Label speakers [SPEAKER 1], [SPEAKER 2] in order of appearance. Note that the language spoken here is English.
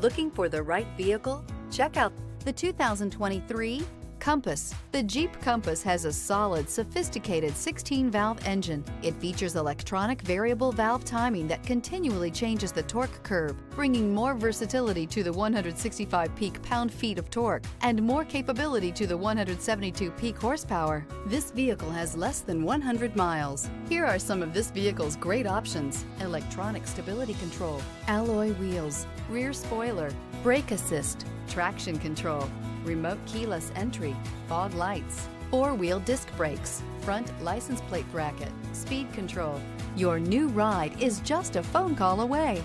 [SPEAKER 1] Looking for the right vehicle? Check out
[SPEAKER 2] the 2023 Compass. The Jeep Compass has a solid, sophisticated 16-valve engine. It features electronic variable valve timing that continually changes the torque curve, bringing more versatility to the 165 peak pound-feet of torque and more capability to the 172 peak horsepower. This vehicle has less than 100 miles. Here are some of this vehicle's great options. Electronic stability control, alloy wheels, rear spoiler, brake assist, traction control, remote keyless entry, fog lights, four-wheel disc brakes, front license plate bracket, speed control. Your new ride is just a phone call away.